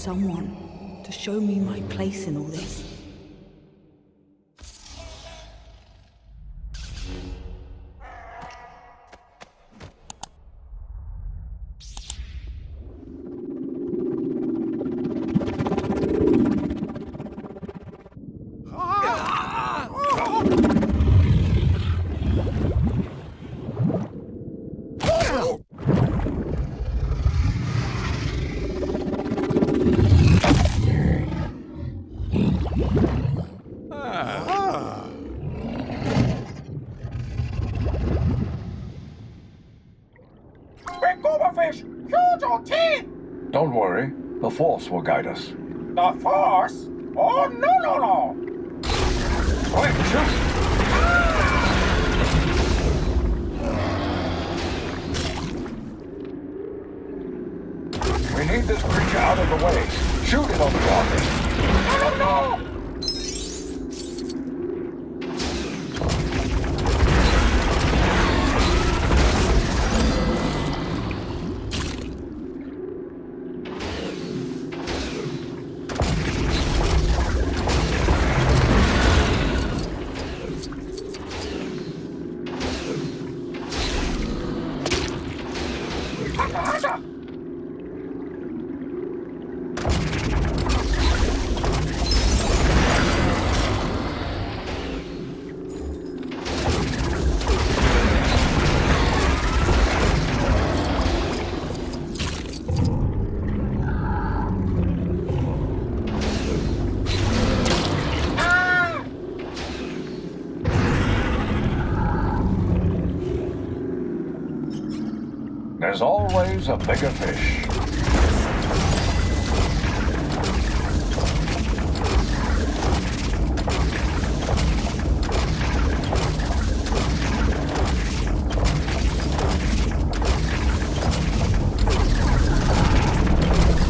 someone to show me my place in all this. Gooberfish! Huge old teeth! Don't worry, the Force will guide us. The Force? Oh, no, no, no! Quick, shoot! We need this creature out of the way. Shoot it on the rocket. No, no, no! There's always a bigger fish.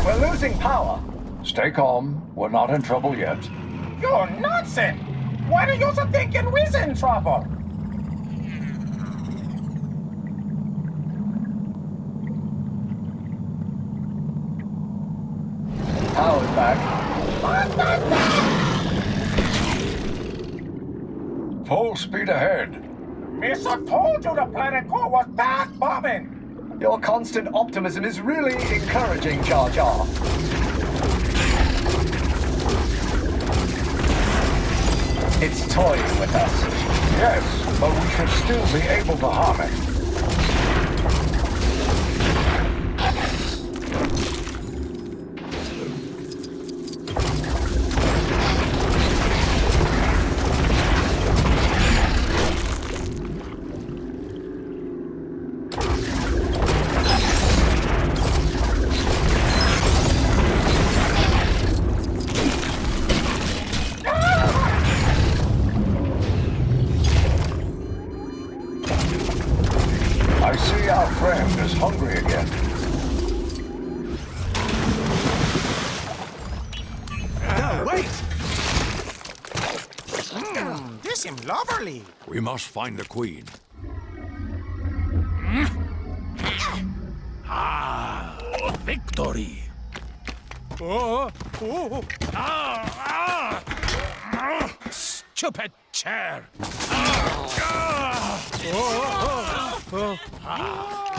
We're losing power. Stay calm. We're not in trouble yet. You're nonsense! Why do you thinking we's in trouble? Power's back. Full speed ahead. Missa told you the planet core was back bombing! Your constant optimism is really encouraging, Jar Jar. It's toying with us. Yes, but we should still be able to harm it. Is hungry again. No, wait! Mm, this is lovely. We must find the queen. Ah, victory! Oh, oh, ah, ah, stupid chair! Ah, ah, oh, oh, Shh!